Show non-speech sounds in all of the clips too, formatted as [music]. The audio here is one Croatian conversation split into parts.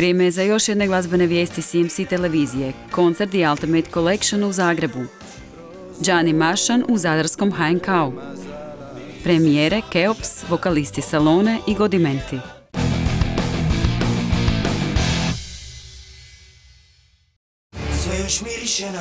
Vrijeme je za još jedne glazbene vijesti CMC televizije, koncert The Ultimate Collection u Zagrebu. Gianni Maršan u Zadarskom HNK-u. Premijere Keops, vokalisti Salone i Godimenti. Sve još miriše na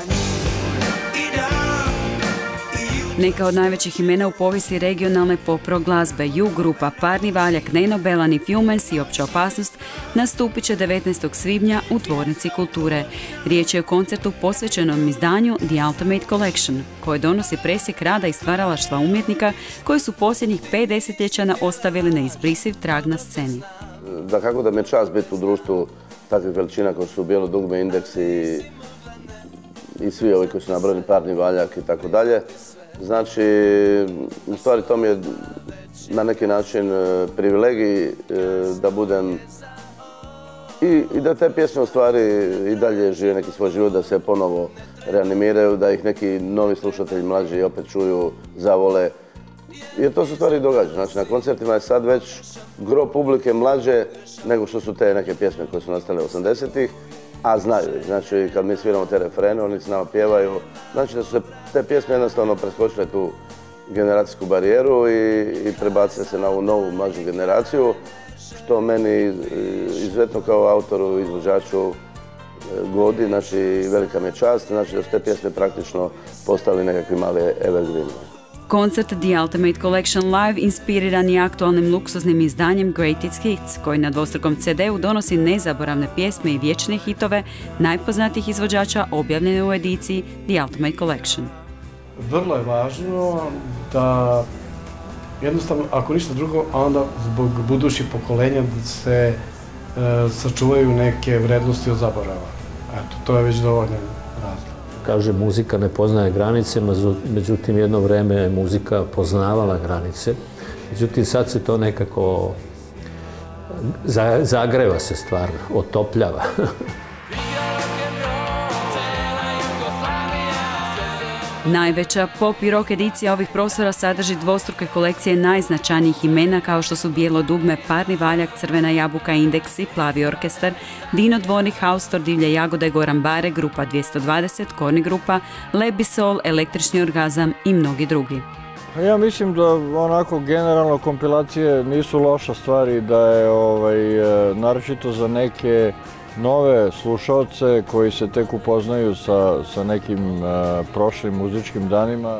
neka od najvećih imena u povijesti regionalne pop glazbe, Ju grupa Parni Valjak, Neno Belan i Fjumens i Opća opasnost nastupit će 19. svibnja u Tvornici kulture. Riječ je o koncertu posvećenom izdanju The Ultimate Collection, koje donosi presjek rada i stvaralaštva umjetnika koji su posljednjih pet desetljeća ostavili neizbrisiv trag na sceni. Da kako da me čast biti u društvu takvih veličina kao su Bijelo dugme, Indeks i, svi ovi koji su nabrojeni Parni Valjak i tako dalje. Znači, u stvari to mi je na neki način e, privilegij e, da budem i, da te pjesme u stvari i dalje žive neki svoj život, da se ponovo reanimiraju, da ih neki novi slušatelji mlađi opet čuju, zavole. Jer to se stvari događa. Znači, na koncertima je sad već gro publike mlađe nego što su te neke pjesme koje su nastale 80-ih a znaju Znači, kad mi sviramo te refrene, oni s nama pjevaju. Znači da su se te pjesme jednostavno preskočile tu generacijsku barijeru i, i prebacile se na ovu novu mlađu generaciju, što meni izuzetno kao autoru, izvođaču e, godi, znači velika mi je čast, znači da su te pjesme praktično postali nekakvi mali evergreen. Koncert The Ultimate Collection Live inspiriran je aktualnim luksuznim izdanjem Greatest Hits, koji na dvostrukom CD-u donosi nezaboravne pjesme i vječne hitove najpoznatijih izvođača objavljene u ediciji The Ultimate Collection. Vrlo je važno da jednostavno, ako ništa drugo, onda zbog budućih pokolenja da se sačuvaju neke vrednosti od zaborava. Eto, to je već dovoljno razlog. Kaže, muzika ne poznaje granice, međutim jedno vrijeme je muzika poznavala granice. Međutim, sad se to nekako zagreva se stvar, otopljava. [laughs] Najveća pop i rock edicija ovih prostora sadrži dvostruke kolekcije najznačajnijih imena kao što su Bijelo dugme, Parni valjak, Crvena jabuka, Indeksi, Plavi orkestar, Dino Dvornik, Haustor, Divlje jagode, Goran Bare, Grupa 220, Korni grupa, Lebisol, Električni orgazam i mnogi drugi. Ja mislim da onako generalno kompilacije nisu loša stvari, da je ovaj, e, naročito za neke nove slušalce koji se tek upoznaju sa, sa nekim uh, prošlim muzičkim danima.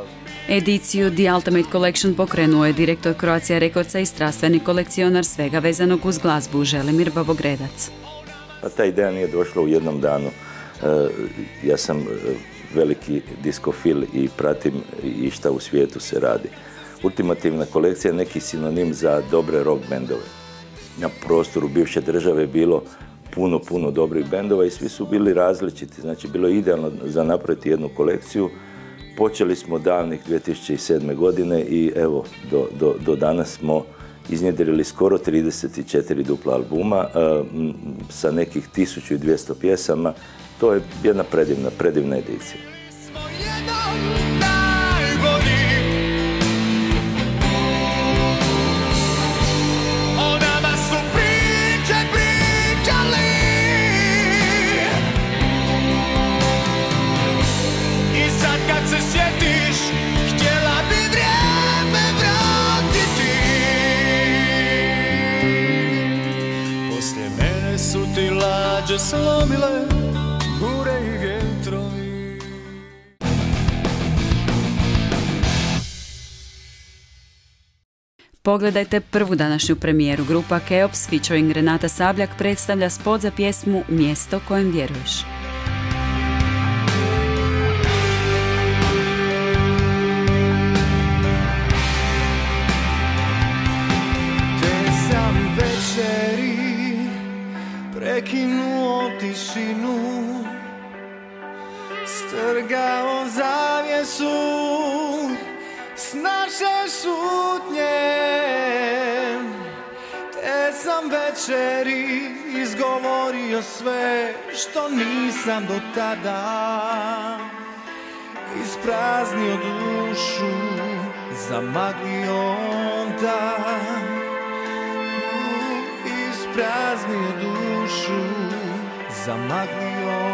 Ediciju The Ultimate Collection pokrenuo je direktor Croatia Rekordca i strastveni kolekcionar svega vezanog uz glazbu Želimir Babogredac. Pa ta ideja nije došla u jednom danu. E, ja sam e, veliki diskofil i pratim i šta u svijetu se radi. Ultimativna kolekcija je neki sinonim za dobre rock bendove. Na prostoru bivše države je bilo puno, puno dobrih bendova i svi su bili različiti. Znači, bilo je idealno za napraviti jednu kolekciju. Počeli smo davnih 2007. godine i evo, do, do, do danas smo iznjedrili skoro 34 dupla albuma sa nekih 1200 pjesama. To je jedna predivna, predivna edicija. Slomile bure i vjetrovi. Pogledajte prvu današnju premijeru. Grupa Keops featuring Renata Sabljak predstavlja spot za pjesmu Mjesto kojem vjeruješ. Prekinuo tišinu Strgao zavjesu s naše šutnje. Te sam večeri izgovorio sve što nisam do tada. Ispraznio dušu, zamaglio onda ispraznio dušu прошу за магию.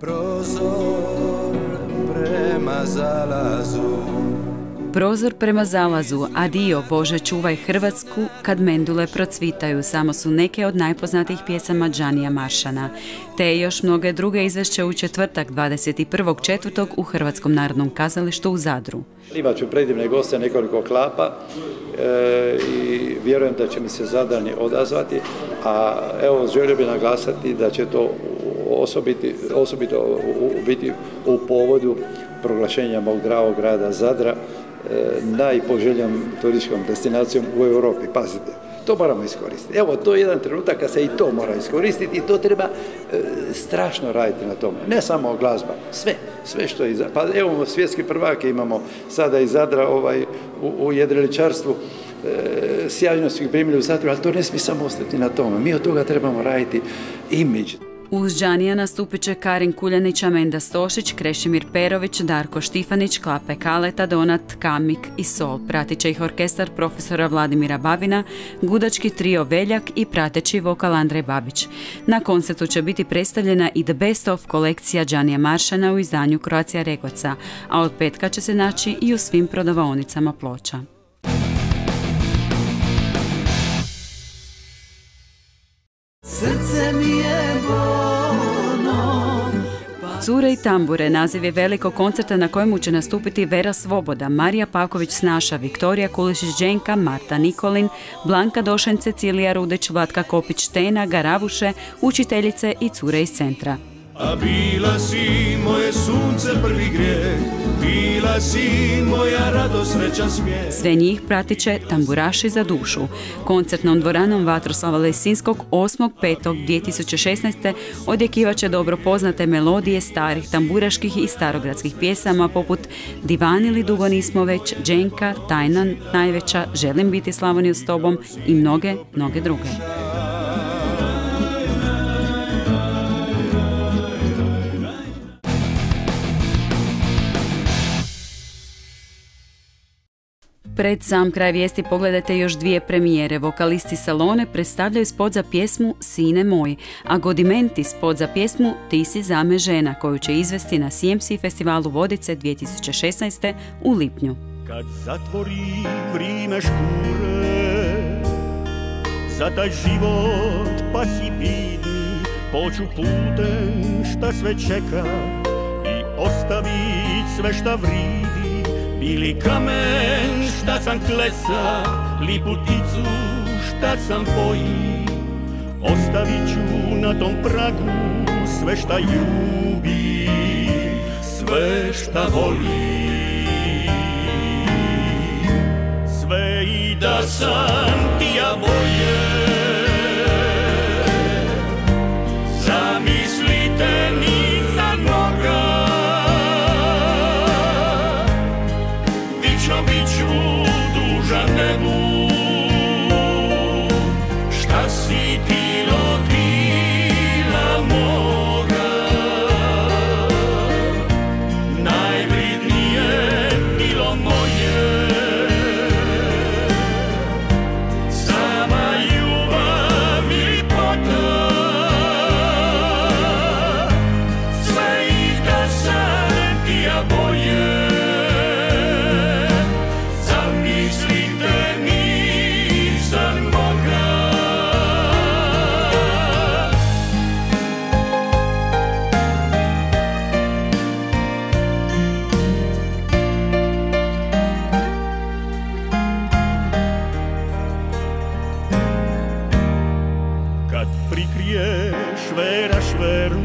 Prozor prema zalazu Prozor prema zalazu, a dio Bože čuvaj Hrvatsku, kad mendule procvitaju, samo su neke od najpoznatijih pjesama Đanija Maršana. Te još mnoge druge izvešće u četvrtak 21.4. u Hrvatskom narodnom kazalištu u Zadru. Imat ću predivne goste, nekoliko klapa e, i vjerujem da će mi se zadani odazvati, a evo želio bih naglasati da će to osobiti, osobito u, u biti u povodu proglašenja mog dragog grada Zadra e, najpoželjom turističkom destinacijom u Europi. Pazite, to moramo iskoristiti. Evo, to je jedan trenutak kad se i to mora iskoristiti i to treba e, strašno raditi na tome. Ne samo glazba, sve, sve što je iza. Pa evo, svjetski prvake imamo sada iz Zadra ovaj, u, u jedriličarstvu. E, sjajno su ih primili u Zadru, ali to ne smije samo ostati na tome. Mi od toga trebamo raditi imidž. Uz Đanija nastupit će Karin Kuljanić, Amenda Stošić, Krešimir Perović, Darko Štifanić, Klape Kaleta, Donat, Kamik i Sol. Pratit će ih orkestar profesora Vladimira Babina, gudački trio Veljak i prateći vokal Andrej Babić. Na koncertu će biti predstavljena i The Best of kolekcija Đanija Maršana u izdanju Croatia Regoca, a od petka će se naći i u svim prodavaonicama ploča. Cure i tambure naziv je velikog koncerta na kojemu će nastupiti Vera Svoboda, Marija Pavković Snaša, Viktorija Kulišić Đenka, Marta Nikolin, Blanka Došen, Cecilija Rudeć, Vlatka Kopić Tena, Garavuše, učiteljice i cure iz centra. A bila si moje sunce prvi grijeh Bila si moja radost, sreća smijeh Sve njih pratit će Tamburaši za dušu. Koncertnom dvoranom Vatroslava Lesinskog 8.5.2016. odjekivat će dobro poznate melodije starih tamburaških i starogradskih pjesama poput Divan ili dugo nismo već, Dženka, Tajna najveća, Želim biti Slavoniju s tobom i mnoge, mnoge druge. Pred sam kraj vijesti pogledajte još dvije premijere. Vokalisti Salone predstavljaju spot za pjesmu Sine moj, a Godimenti spot za pjesmu Ti si zame žena, koju će izvesti na CMC festivalu Vodice 2016. u lipnju. Kad zatvori vrime škure Za taj život pa si bidni Poću putem šta sve čeka I ostavit sve šta vridi Bili kamen šta sam klesa Liputicu šta sam poji Ostavit ću na tom pragu sve šta ljubi Sve šta voli sve i da sam ti ja boje prikriješ vera šveru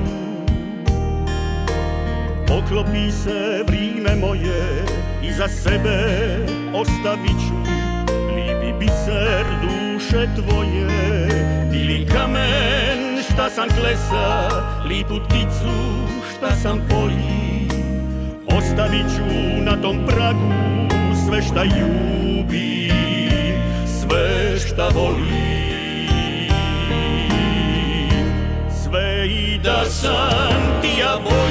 Poklopi se vrime moje I za sebe ostavit ću Lipi biser duše tvoje. Ili kamen šta sam klesa Lipu pticu šta sam poji. Ostavit ću na tom pragu Sve šta ljubi Sve šta voli i da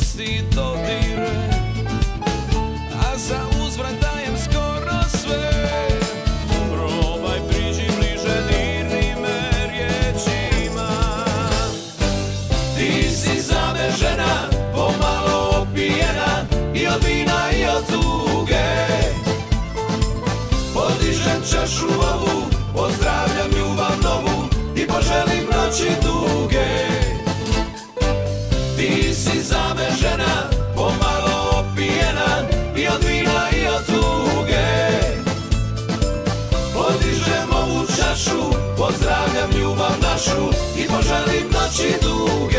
nježnosti i dodire A za uzvrat dajem skoro sve. Probaj priđi bliže, dirni me riječima. Ti si za me žena, pomalo opijena I od vina i od tuge. Podižem čašu ovu, pozdravljam ljubav novu I poželim noći duge poželim noći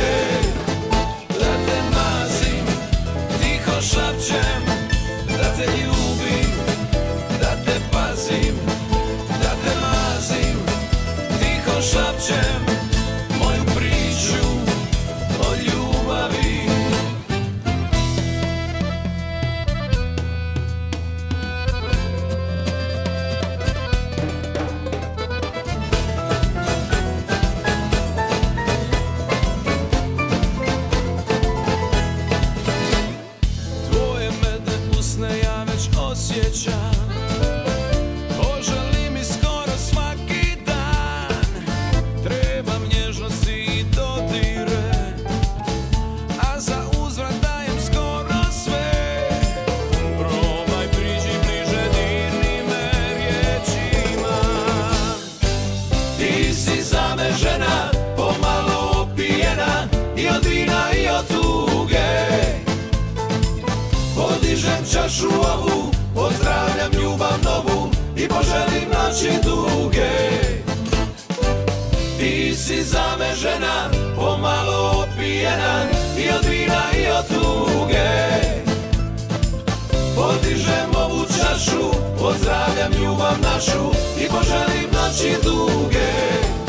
noći duge. Ti si za me žena, pomalo opijena I od vina i od tuge. Podižem ovu čašu, pozdravljam ljubav našu I poželim noći duge